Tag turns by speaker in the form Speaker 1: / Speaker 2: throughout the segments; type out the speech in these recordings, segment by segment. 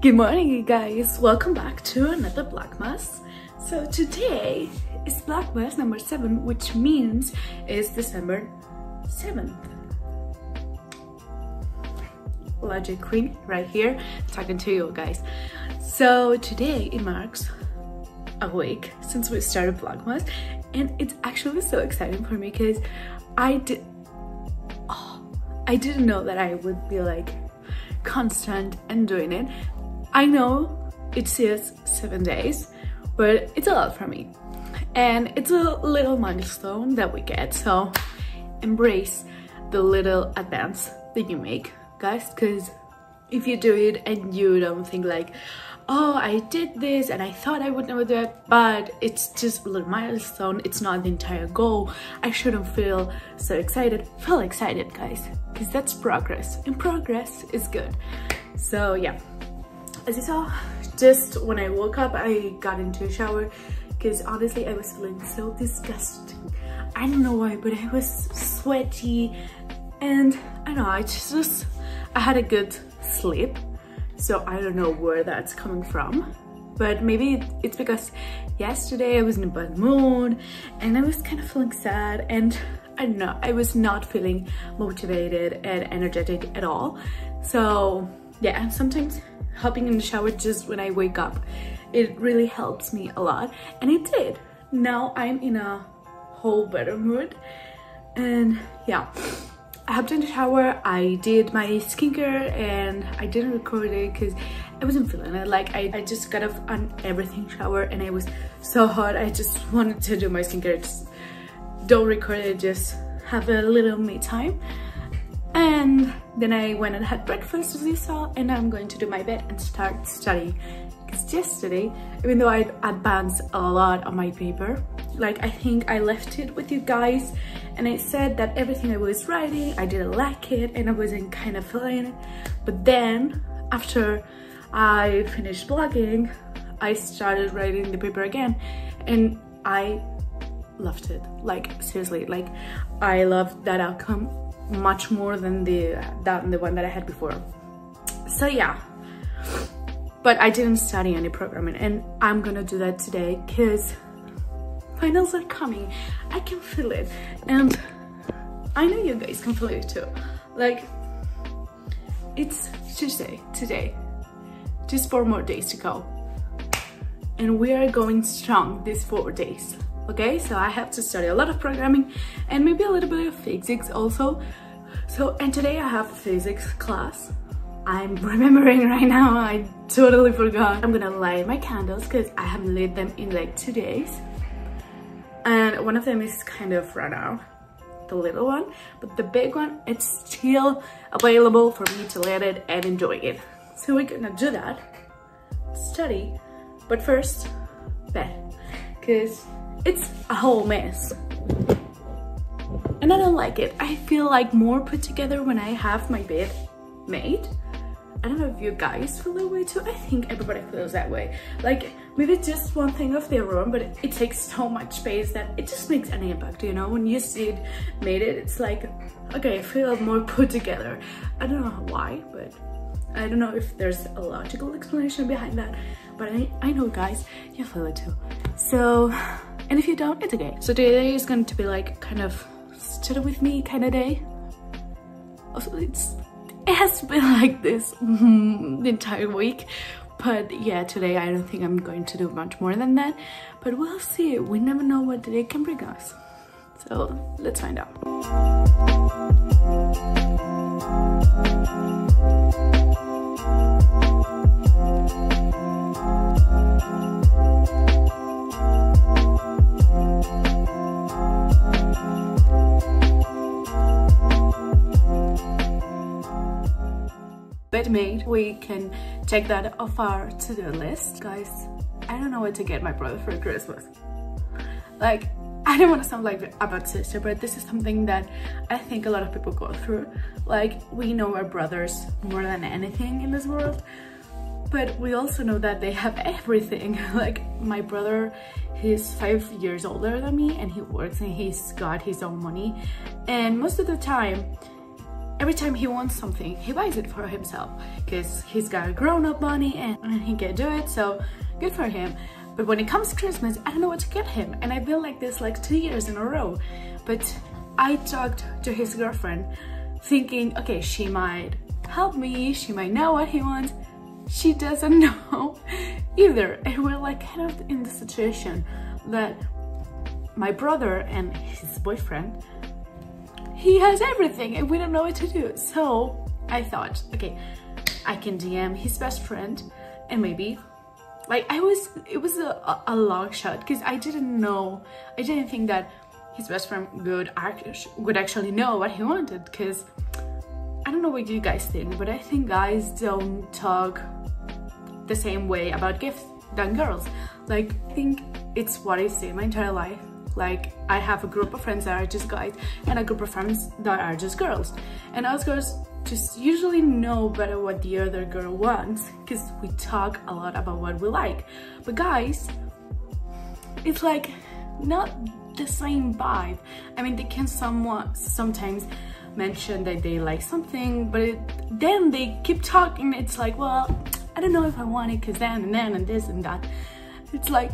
Speaker 1: Good morning you guys, welcome back to another Vlogmas. So today is Vlogmas number 7 which means it's December 7th. Logic Queen right here talking to you guys. So today it marks a week since we started Vlogmas and it's actually so exciting for me because I did oh, I didn't know that I would be like constant and doing it I know it says seven days, but it's a lot for me. And it's a little milestone that we get, so embrace the little advance that you make, guys, because if you do it and you don't think like, oh, I did this and I thought I would never do it, but it's just a little milestone, it's not the entire goal, I shouldn't feel so excited. Feel excited, guys, because that's progress, and progress is good. So yeah, as you saw, just when I woke up, I got into a shower because honestly, I was feeling so disgusting. I don't know why, but I was sweaty and I know, I just, I had a good sleep. So I don't know where that's coming from, but maybe it's because yesterday I was in a bad mood and I was kind of feeling sad and I don't know, I was not feeling motivated and energetic at all. So yeah, sometimes hopping in the shower just when I wake up. It really helps me a lot and it did. Now I'm in a whole better mood and yeah. I hopped in the shower, I did my skincare and I didn't record it because I wasn't feeling it. Like I, I just got off on everything shower and it was so hot. I just wanted to do my skincare. Just don't record it, just have a little me time and then I went and had breakfast as you saw and I'm going to do my bed and start studying. Because yesterday even though I advanced a lot on my paper like I think I left it with you guys and I said that everything I was writing I didn't like it and I wasn't kind of feeling it. But then after I finished blogging I started writing the paper again and I loved it. Like seriously like I loved that outcome much more than the than the one that I had before. So yeah, but I didn't study any programming and I'm gonna do that today because finals are coming. I can feel it and I know you guys can feel it too. Like it's Tuesday today, just four more days to go. And we are going strong these four days okay so i have to study a lot of programming and maybe a little bit of physics also. So and today i have a physics class. I'm remembering right now i totally forgot. I'm gonna light my candles because i haven't lit them in like two days. And one of them is kind of run out the little one. But the big one it's still available for me to light it and enjoy it. So we're gonna do that. Study. But first bed. Because it's a whole mess. And I don't like it. I feel like more put together when I have my bed made. I don't know if you guys feel that way too. I think everybody feels that way. Like maybe just one thing of their room, but it, it, takes so much space that it just makes an impact, you know? When you see it made it, it's like, okay, I feel more put together. I don't know why, but I don't know if there's a logical explanation behind that, but I, I know guys, you feel it too. So and if you don't, it's okay. So today is going to be like kind of study with me kind of day. Also, it's it has been like this the entire week. But yeah, today I don't think I'm going to do much more than that. But we'll see. We never know what the day can bring us. So let's find out. Made we can take that off our to-do list. Guys i don't know what to get my brother for christmas. Like i don't want to sound like a bad sister but this is something that i think a lot of people go through. Like we know our brothers more than anything in this world but we also know that they have everything like my brother he's five years older than me and he works and he's got his own money and most of the time every time he wants something, he buys it for himself because he's got grown-up money and, he can do it, so good for him. But when it comes to Christmas, I don't know what to get him. And I've been like this like two years in a row. But I talked to his girlfriend thinking, okay, she might help me, she might know what he wants. She doesn't know either. And we're like kind of in the situation that my brother and his boyfriend, he has everything and we don't know what to do. So I thought, okay, I can DM his best friend and maybe like I was, it was a, a long shot because I didn't know, I didn't think that his best friend would, would actually know what he wanted because I don't know what you guys think, but I think guys don't talk the same way about gifts than girls. Like, I think it's what I say my entire life. Like, I have a group of friends that are just guys and a group of friends that are just girls. And us girls just usually know better what the other girl wants because we talk a lot about what we like. But guys, it's like not the same vibe. I mean, they can somewhat sometimes mention that they like something, but it, then they keep talking. It's like, well, I don't know if I want it because then and then and this and that. It's like,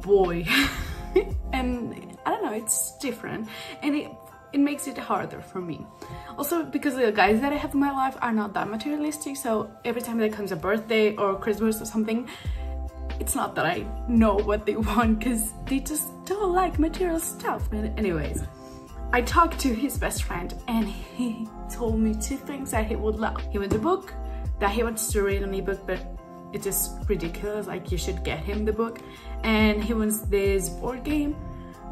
Speaker 1: boy. and I don't know, it's different. And it, it makes it harder for me. Also because the guys that I have in my life are not that materialistic, so every time there comes a birthday or Christmas or something, it's not that I know what they want because they just don't like material stuff. But anyways, I talked to his best friend and he told me two things that he would love. He wants a book that he wants to read an ebook, but it's just ridiculous. Like you should get him the book. And he wants this board game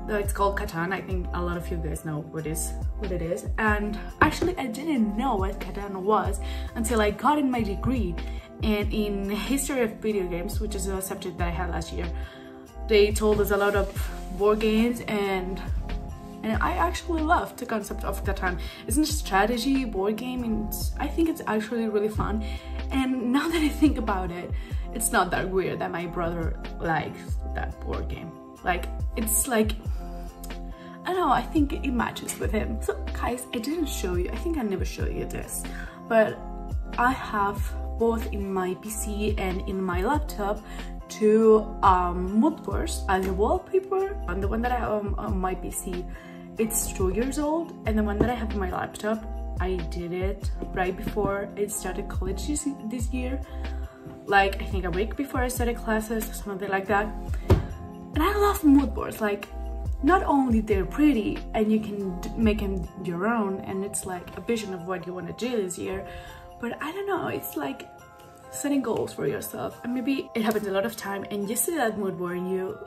Speaker 1: it's called Catan. I think a lot of you guys know what is what it is. And actually I didn't know what Catan was until I got in my degree and in history of video games, which is a subject that I had last year. They told us a lot of board games and and I actually love the concept of Catan. It's a strategy board game and I think it's actually really fun. And now that I think about it, it's not that weird that my brother likes that board game. Like, it's like, I don't know, I think it matches with him. So guys, I didn't show you, I think I never showed you this, but I have both in my PC and in my laptop two um, mood boards as a wallpaper. And the one that I have on, on my PC, it's two years old. And the one that I have on my laptop, I did it right before I started college this, this year. Like, I think a week before I started classes, something like that. And I love mood boards, like not only they're pretty and you can make them your own and it's like a vision of what you want to do this year, but I don't know, it's like setting goals for yourself and maybe it happens a lot of time and you see that mood board and you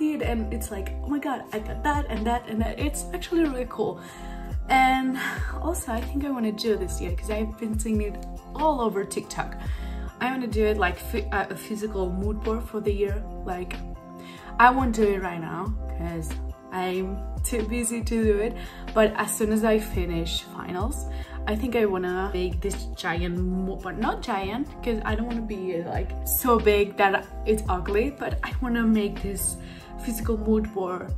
Speaker 1: and it's like, oh my god, I got that and that and that. It's actually really cool. And also I think I want to do this year because I've been seeing it all over TikTok. I want to do it like uh, a physical mood board for the year, like I won't do it right now because I'm too busy to do it but as soon as I finish finals I think I wanna make this giant but not giant because I don't want to be like so big that it's ugly but I want to make this physical mood board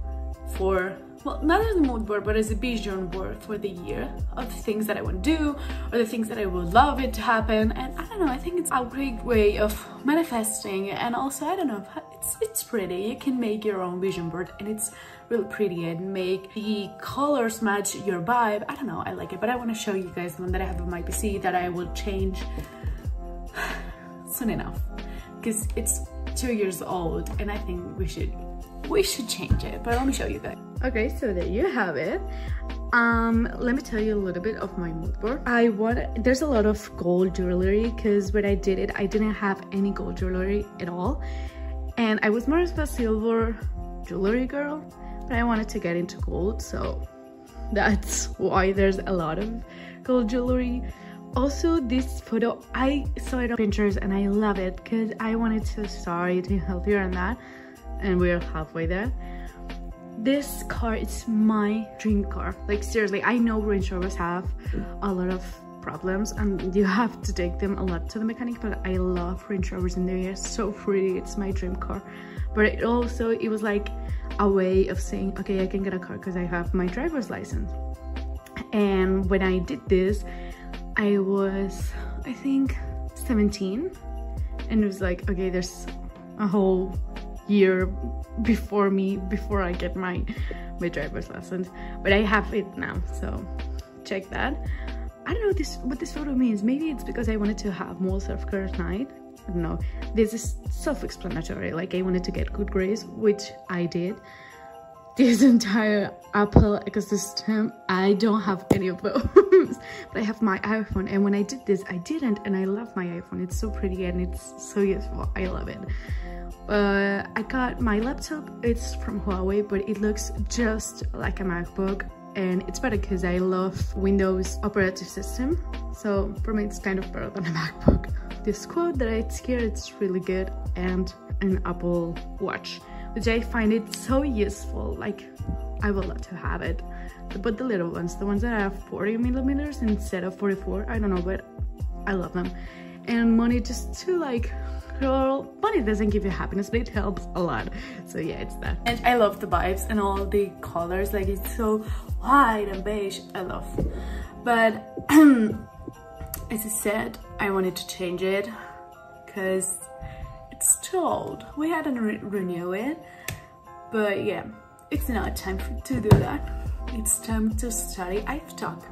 Speaker 1: for well, not as a mood board, but as a vision board for the year of things that I want to do or the things that I would love it to happen. And I don't know, I think it's a great way of manifesting. And also, I don't know, it's, it's pretty. You can make your own vision board and it's really pretty and make the colors match your vibe. I don't know, I like it, but I want to show you guys one that I have on my PC that I will change soon enough because it's two years old and I think we should we should change it but let me show you guys. Okay so there you have it. Um let me tell you a little bit of my mood board. I want there's a lot of gold jewelry because when i did it i didn't have any gold jewelry at all. And i was more of a silver jewelry girl but i wanted to get into gold so that's why there's a lot of gold jewelry. Also this photo i saw it on pinterest and i love it because i wanted to start eating healthier and that and we're halfway there. This car is my dream car. Like seriously i know range rovers have a lot of problems and you have to take them a lot to the mechanic but i love range rovers and they're so pretty. It's my dream car. But it also it was like a way of saying okay i can get a car because i have my driver's license. And when I did this, I was, I think, 17. And it was like, okay, there's a whole year before me, before I get my, my driver's license. But I have it now, so check that. I don't know this what this photo means. Maybe it's because I wanted to have more self-care night. I don't know. This is self-explanatory. Like I wanted to get good grades, which I did this entire Apple ecosystem. I don't have any of those, but I have my iPhone. And when I did this, I didn't, and I love my iPhone. It's so pretty and it's so useful. I love it. Uh, I got my laptop. It's from Huawei, but it looks just like a MacBook. And it's better because I love Windows operative system. So for me, it's kind of better than a MacBook. This quote that I here, it's really good. And an Apple Watch which I find it so useful. Like, I would love to have it. But the little ones, the ones that have 40 millimeters instead of 44, I don't know, but I love them. And money just to like, well, money doesn't give you happiness, but it helps a lot. So yeah, it's that. And I love the vibes and all the colors, like it's so white and beige, I love. But as I said, I wanted to change it because it's too old. We hadn't re renewed it, but yeah, it's not time to do that. It's time to study. I've talked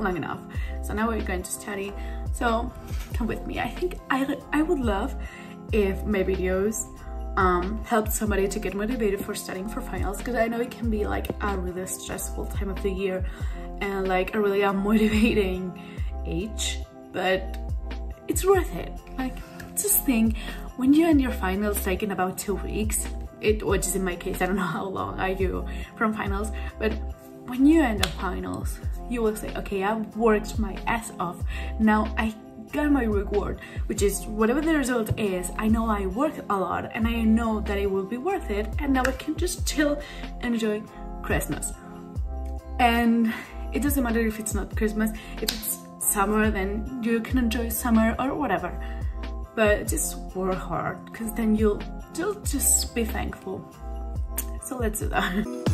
Speaker 1: long enough, so now we're going to study. So come with me. I think I, I would love if my videos um, help somebody to get motivated for studying for finals because I know it can be like a really stressful time of the year and like a really unmotivating age, but it's worth it. Like just think when you end your finals like in about two weeks it which is in my case i don't know how long are you from finals but when you end the finals you will say okay i've worked my ass off. Now i got my reward which is whatever the result is i know i worked a lot and i know that it will be worth it and now i can just chill and enjoy christmas. And it doesn't matter if it's not christmas if it's summer then you can enjoy summer or whatever but just work hard because then you'll, you'll just be thankful. So let's do that.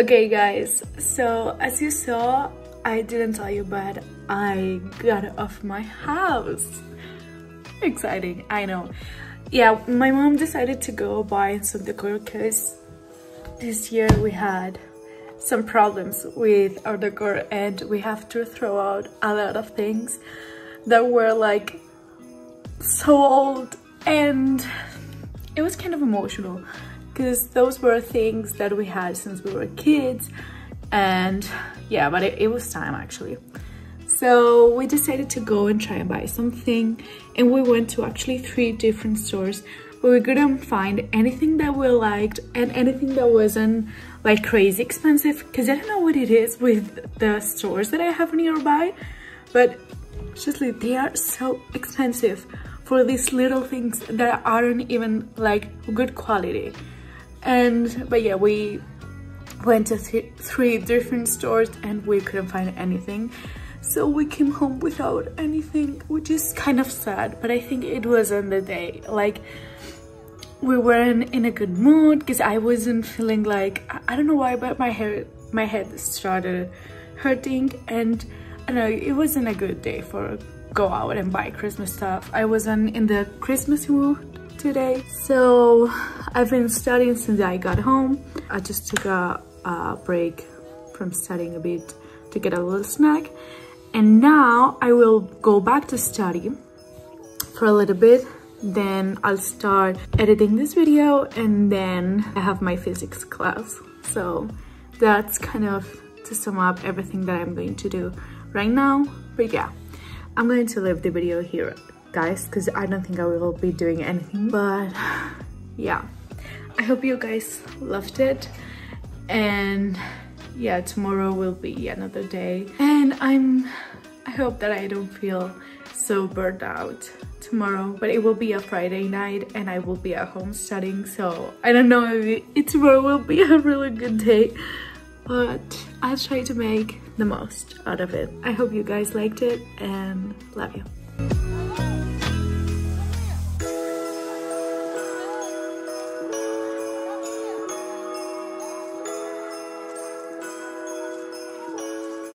Speaker 1: Okay guys, so as you saw, I didn't tell you but I got off my house. Exciting, I know. Yeah, my mom decided to go buy some decor because this year we had some problems with our decor and we have to throw out a lot of things that were like so old and it was kind of emotional because those were things that we had since we were kids. And yeah but it, it, was time actually. So we decided to go and try and buy something and we went to actually three different stores. But we couldn't find anything that we liked and anything that wasn't like crazy expensive because I don't know what it is with the stores that I have nearby but seriously they are so expensive for these little things that aren't even like good quality and but yeah we went to th three different stores and we couldn't find anything. So we came home without anything which is kind of sad but i think it was on the day. Like we weren't in a good mood because i wasn't feeling like i don't know why but my hair my head started hurting and i know it wasn't a good day for go out and buy christmas stuff. I wasn't in the christmas mood today. So I've been studying since I got home. I just took a, a break from studying a bit to get a little snack. And now I will go back to study for a little bit. Then I'll start editing this video and then I have my physics class. So that's kind of to sum up everything that I'm going to do right now. But yeah, I'm going to leave the video here guys because I don't think I will be doing anything but yeah I hope you guys loved it and yeah, tomorrow will be another day. And I'm, I hope that I don't feel so burned out tomorrow, but it will be a Friday night and I will be at home studying. So I don't know if it, tomorrow will be a really good day, but I'll try to make the most out of it. I hope you guys liked it and love you.